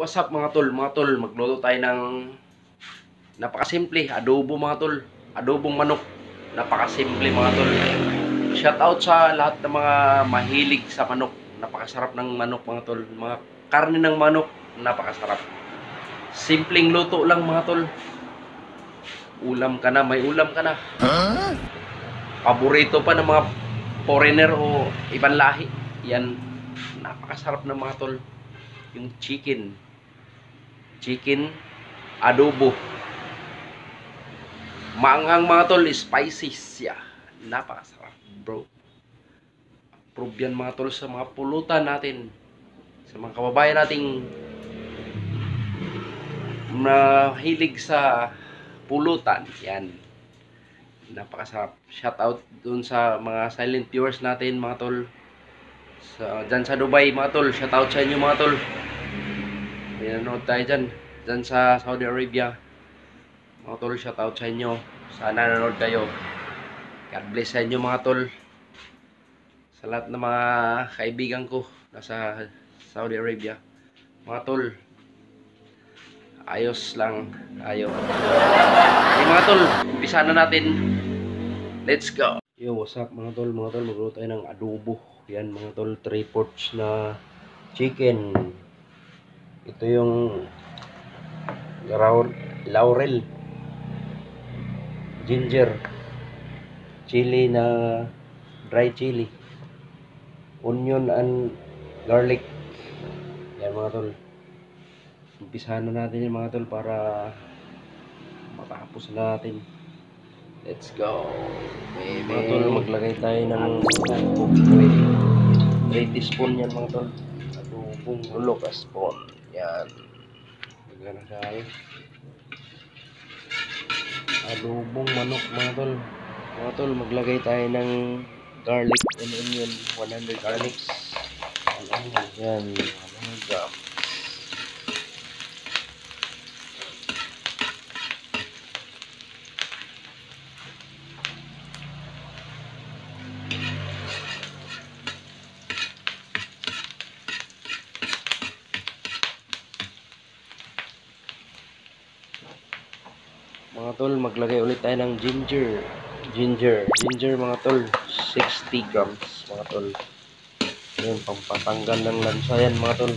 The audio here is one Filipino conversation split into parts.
what's up mga tol? Mga tol, magluto tayo ng napakasimple, adobo mga tol. Adobong manok. Napakasimple mga tol. Shout out sa lahat ng mga mahilig sa manok. Napakasarap ng manok mga tol. Mga karne ng manok, napakasarap. Simpleng luto lang mga tol. Ulam ka na, may ulam ka na. Paborito pa ng mga foreigner o ibang lahi. Yan, napakasarap ng mga tol yung chicken. Chicken adobo. Maangang mga tol, spicy siya. Napakasarap, bro. Approve yan mga tol sa mga pulutan natin. Sa mga kababayan nating mahilig sa pulutan. Yan. Napakasarap. Shout out dun sa mga silent viewers natin mga tol sa dyan sa Dubai mga tol shout out sa inyo mga tol may nanonood tayo dyan. Dyan sa Saudi Arabia. Mga tol shout out sa inyo. Sana nanonood kayo. God bless sa inyo mga tol. Sa lahat ng mga kaibigan ko nasa Saudi Arabia. Mga tol ayos lang. Ayo okay, mga tol umpisa na natin. Let's go. Yo what's up mga tol? Mga tol magluto tayo ng adobo. Yan mga tol, 3 ports na chicken. Ito yung laurel, ginger, chili na dry chili, onion and garlic. Yan mga tol. Umpisahan na natin yan mga tol para matapos na natin. Let's go. Baby. Mga tol, maglagay tayo ng 3 teaspoon yan mga tol. Adobong ulok a spoon. Yan. Lagyan na tayo. Adobong manok mga tol. Mga tol, maglagay tayo ng garlic and onion. 100 garlics. Yan. 100 grams. Mga tol, maglagay ulit tayo ng ginger. Ginger. Ginger mga tol, 60 grams mga tol. Yan, pampatanggal ng lansa yan mga tol.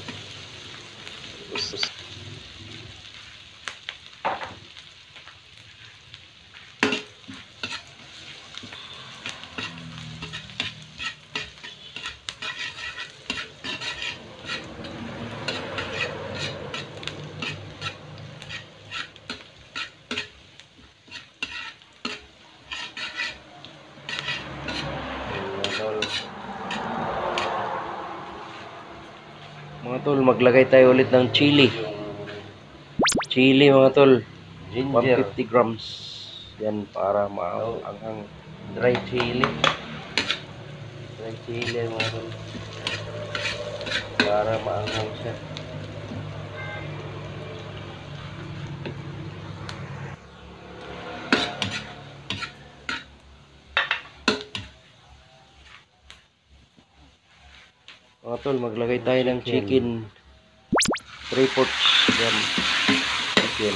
Usus. Mga tol. Mga tol, maglagay tayo ulit ng chili. Chili mga tol. Ginger. 150 grams. Yan para maanghang dry chili. Dry chili mga tol. Para maanghang siya. Mga tol, maglagay tayo ng chicken. 3 ports. Yan. Chicken.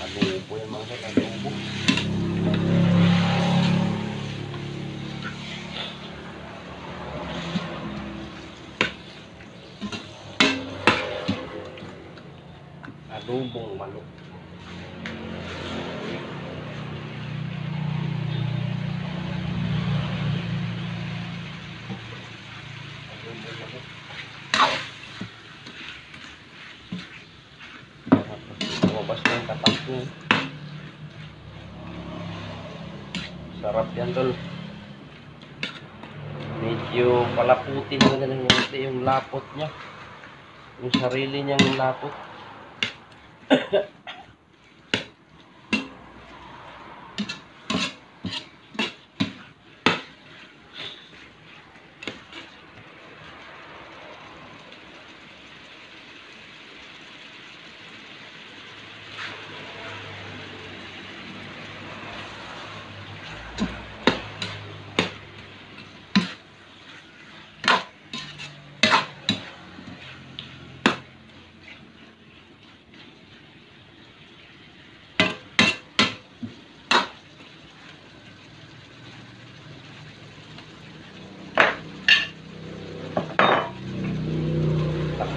Adobo yan mga tol. Adobo. Adobong manok. Lumabas na yung katak ko. Sarap yan tol. Medyo palaputin mo na lang yung, lapot niya. Yung sarili niyang lapot.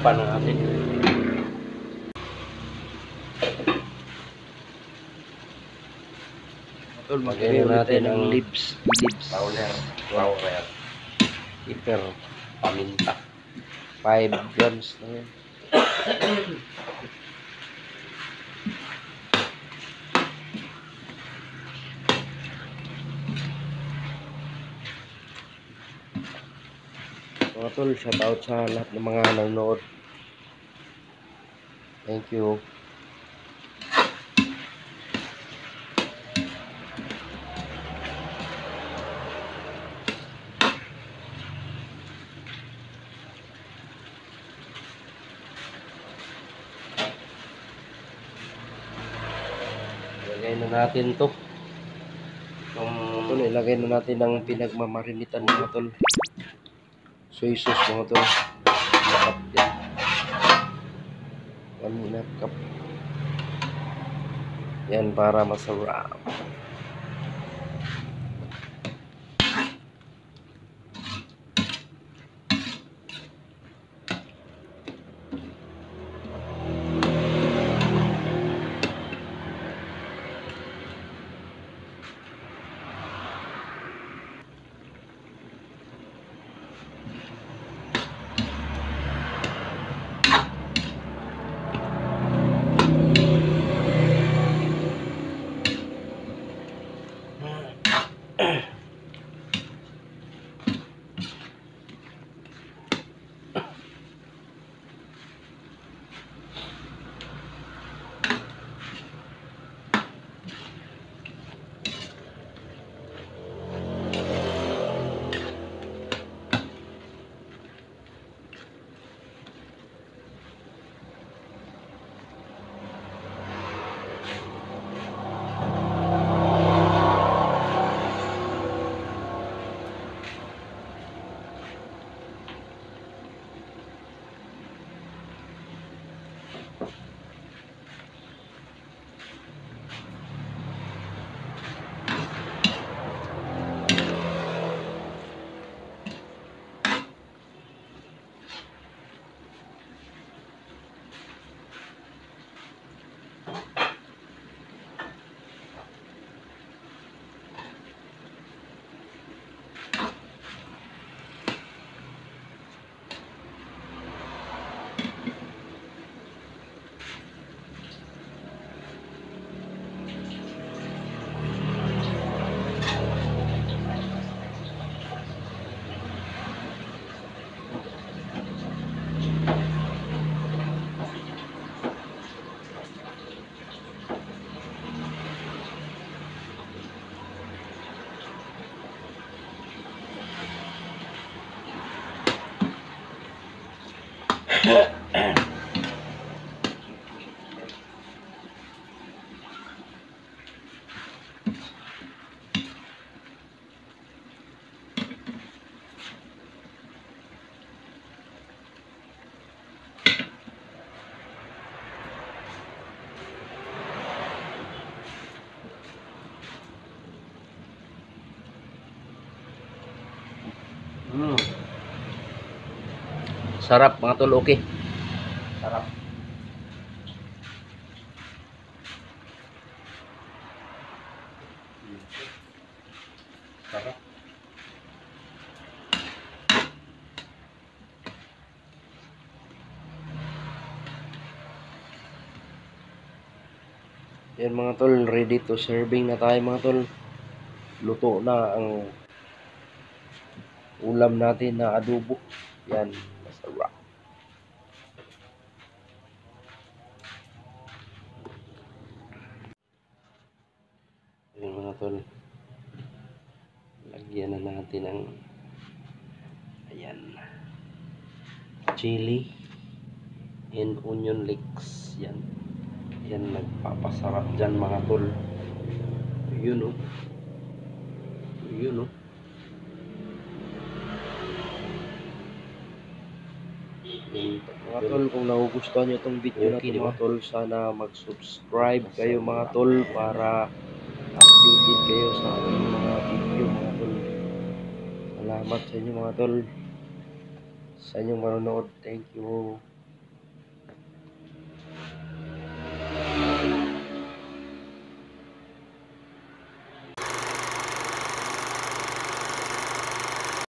Tikpan na natin. Tol, na natin ang lips. Lips. Powder. Powder. Pepper. Paminta. 5 grams na yan. Mga tol, shout out sa lahat ng mga nanonood. Thank you. Ilagay na natin to. Tol, ilagay na natin ang pinagmamarinitan mga tol. Soy sauce mga tol. Makap yan. One and a half cup. Yan para masarap. Mm. Sarap mga tol, okay. Sarap. Sarap. Yan mga tol, ready to serving na tayo mga tol. Luto na ang ulam natin na adobo. Yan, masarap. Yan mga tol. Lagyan na natin ng ayan chili and onion leeks. Yan. Yan nagpapasarap dyan mga tol. Yun oh. Yun oh. Mga tol, kung nagugustuhan nyo itong video Okay, ito di ba? mga tol, sana mag-subscribe kayo mga tol para updated kayo sa aking mga video mga tol. Salamat sa inyo mga tol. Sa inyong manonood. Thank you.